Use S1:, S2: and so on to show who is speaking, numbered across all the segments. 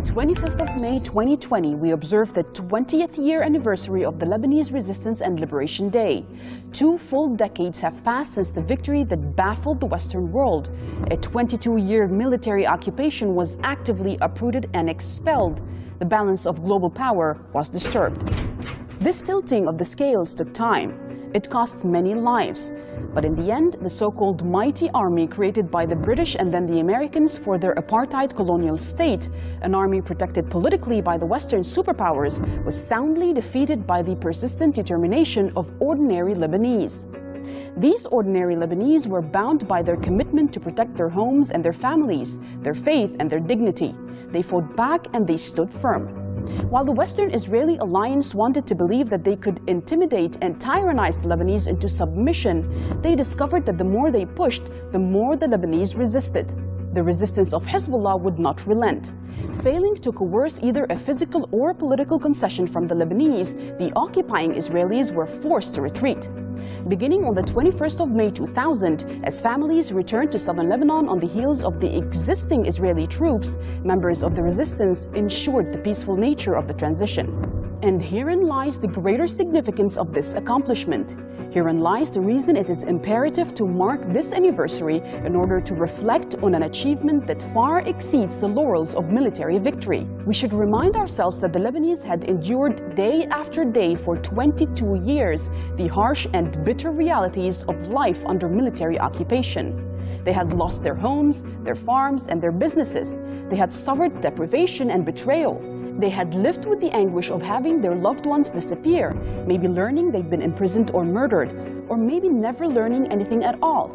S1: the 25th of May 2020, we observe the 20th year anniversary of the Lebanese Resistance and Liberation Day. Two full decades have passed since the victory that baffled the Western world. A 22-year military occupation was actively uprooted and expelled. The balance of global power was disturbed. This tilting of the scales took time. It cost many lives. But in the end, the so-called mighty army created by the British and then the Americans for their apartheid colonial state, an army protected politically by the Western superpowers, was soundly defeated by the persistent determination of ordinary Lebanese. These ordinary Lebanese were bound by their commitment to protect their homes and their families, their faith and their dignity. They fought back and they stood firm. While the Western Israeli alliance wanted to believe that they could intimidate and tyrannize the Lebanese into submission, they discovered that the more they pushed, the more the Lebanese resisted. The resistance of Hezbollah would not relent. Failing to coerce either a physical or political concession from the Lebanese, the occupying Israelis were forced to retreat. Beginning on the 21st of May 2000, as families returned to southern Lebanon on the heels of the existing Israeli troops, members of the resistance ensured the peaceful nature of the transition. And herein lies the greater significance of this accomplishment. Herein lies the reason it is imperative to mark this anniversary in order to reflect on an achievement that far exceeds the laurels of military victory. We should remind ourselves that the Lebanese had endured day after day for 22 years the harsh and bitter realities of life under military occupation. They had lost their homes, their farms, and their businesses. They had suffered deprivation and betrayal. They had lived with the anguish of having their loved ones disappear, maybe learning they'd been imprisoned or murdered, or maybe never learning anything at all.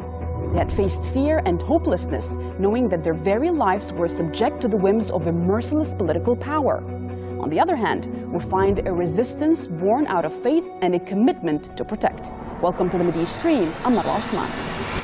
S1: They had faced fear and hopelessness, knowing that their very lives were subject to the whims of a merciless political power. On the other hand, we find a resistance born out of faith and a commitment to protect. Welcome to the Mideastream. I'm Marwa Osman.